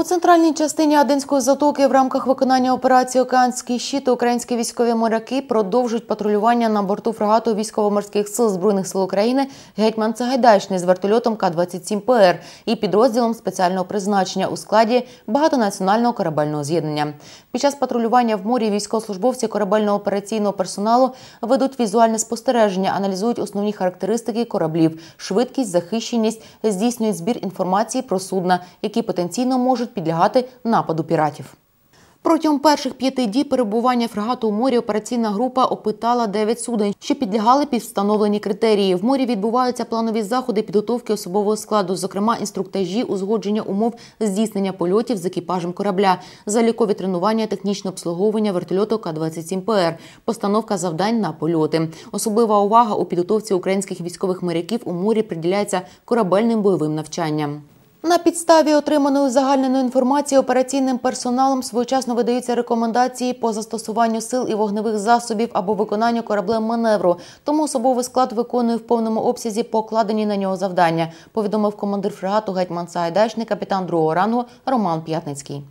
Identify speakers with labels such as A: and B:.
A: У центральній частині Аденської затоки в рамках виконання операції Океанський щит українські військові моряки продовжують патрулювання на борту фрегату військово-морських сил збройних сил України гетьман Цагайдачний з вертольотом К-27 ПР і підрозділом спеціального призначення у складі багатонаціонального корабельного з'єднання. Під час патрулювання в морі військовослужбовці корабельного операційного персоналу ведуть візуальне спостереження, аналізують основні характеристики кораблів, швидкість, захищеність, здійснюють збір інформації про судна, які потенційно можуть підлягати нападу піратів. Протягом перших п'яти діб перебування фрегату у морі операційна група опитала дев'ять суден, що підлягали під встановлені критерії. В морі відбуваються планові заходи підготовки особового складу, зокрема інструктажі, узгодження умов здійснення польотів з екіпажем корабля, залікові тренування, технічне обслуговування вертольоту К-27 ПР, постановка завдань на польоти. Особлива увага у підготовці українських військових моряків у морі приділяється корабельним бойовим навчанням. На підставі отриманої узагальненої інформації операційним персоналом своєчасно видаються рекомендації по застосуванню сил і вогневих засобів або виконанню кораблем маневру. Тому особовий склад виконує в повному обсязі покладені на нього завдання. Повідомив командир фрегату гетьман Сагайдачний, капітан другого рангу Роман П'ятницький.